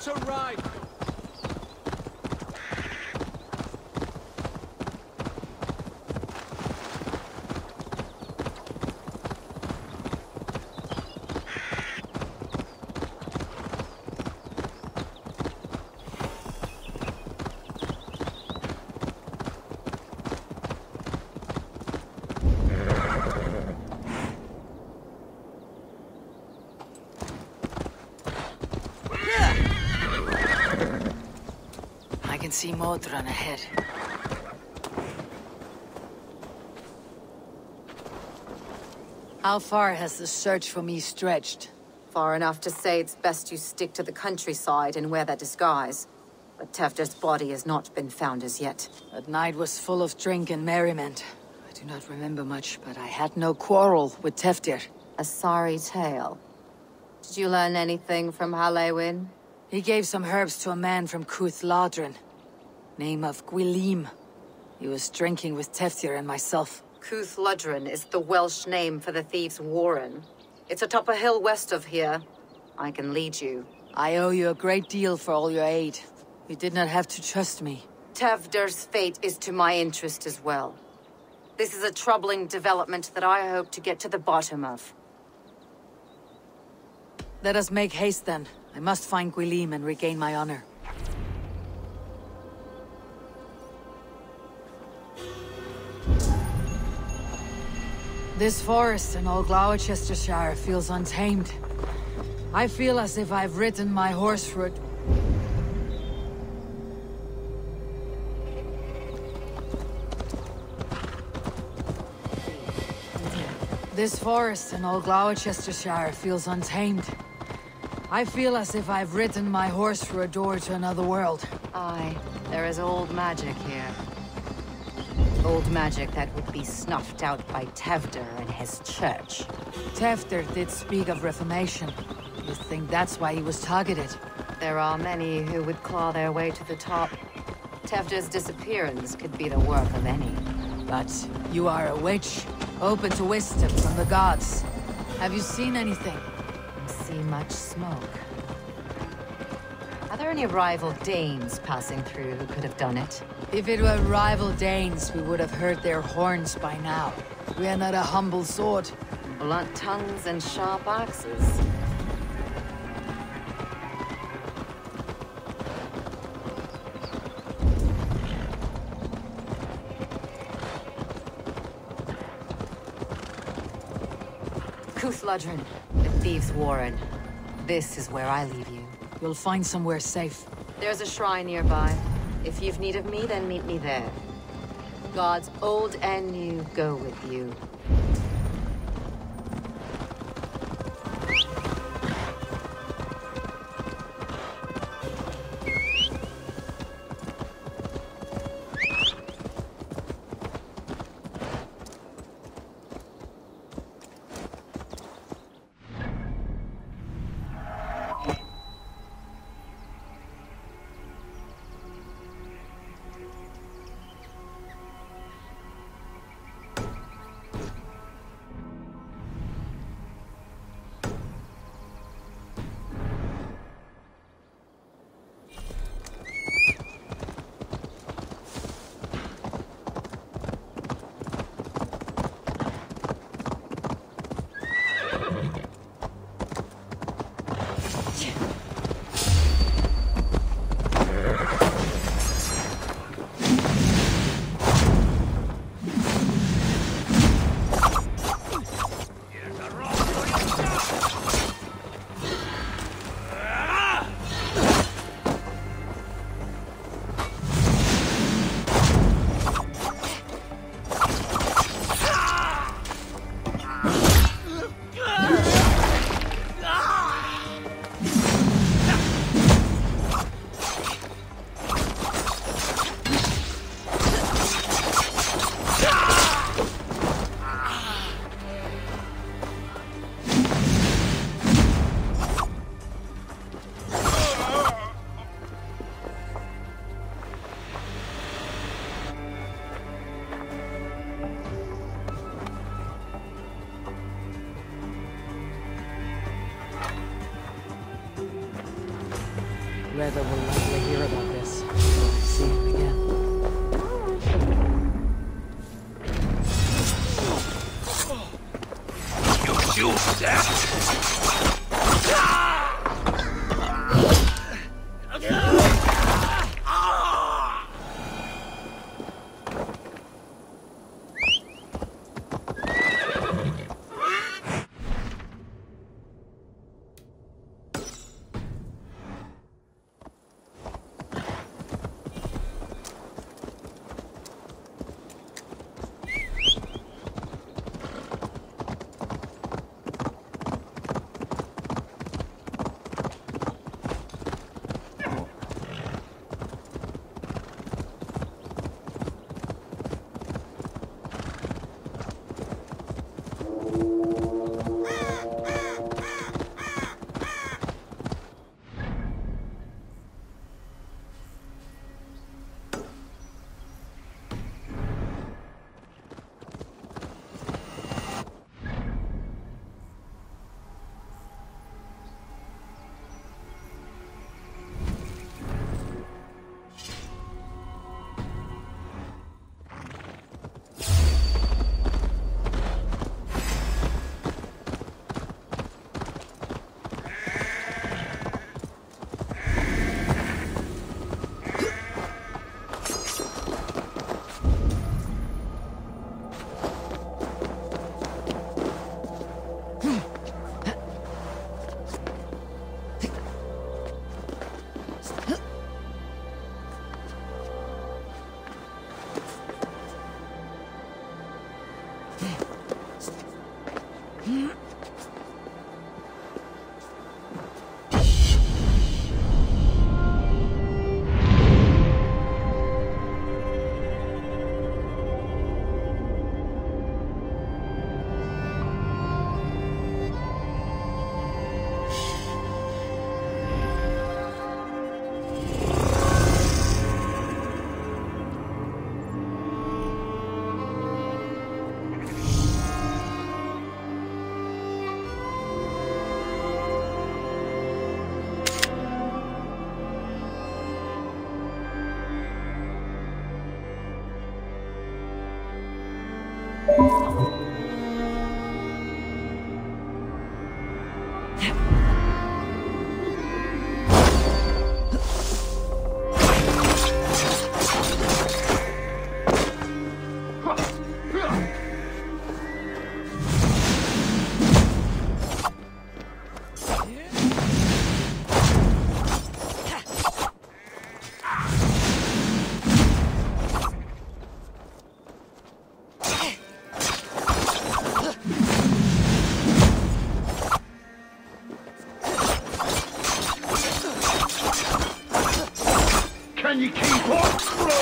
To ride! See Modron ahead. How far has the search for me stretched? Far enough to say it's best you stick to the countryside and wear that disguise. But Tewdwr's body has not been found as yet. That night was full of drink and merriment. I do not remember much, but I had no quarrel with Tewdwr. A sorry tale. Did you learn anything from Halewin? He gave some herbs to a man from Cuth Ladrin. Name of Gwilym. He was drinking with Tewdwr and myself. Cuth Ludren is the Welsh name for the thieves' warren. It's atop a hill west of here. I can lead you. I owe you a great deal for all your aid. You did not have to trust me. Tewdwr's fate is to my interest as well. This is a troubling development that I hope to get to the bottom of. Let us make haste then. I must find Gwilym and regain my honor. This forest in all Gloucestershire feels untamed. I feel as if I've ridden my horse it. This forest in all Gloucestershire feels untamed. I feel as if I've ridden my horse through a door to another world. Aye, there is old magic here. Old magic that would be snuffed out by Tewdwr and his church. Tewdwr did speak of reformation. You think that's why he was targeted? There are many who would claw their way to the top. Tewdwr's disappearance could be the work of any. But you are a witch, open to wisdom from the gods. Have you seen anything? See much smoke. Are there any rival Danes passing through who could have done it? If it were rival Danes, we would have heard their horns by now. We are not a humble sort. Blunt tongues and sharp axes. Cuthliden, the Thieves' Warren. This is where I leave you. You'll find somewhere safe. There's a shrine nearby. If you've need of me, then meet me there. Gods old and new go with you. Reva will likely hear about this.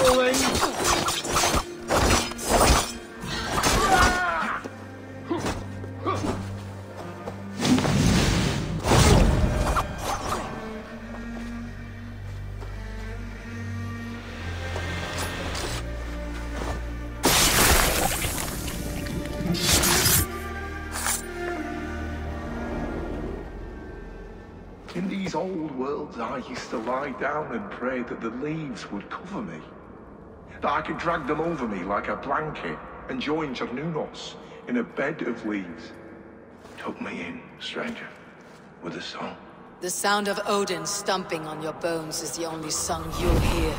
rolling. In these old worlds I used to lie down and pray that the leaves would cover me. That I could drag them over me like a blanket and join Cernunnos in a bed of leaves. Tuck me in, stranger, with a song. The sound of Odin stumping on your bones is the only song you'll hear.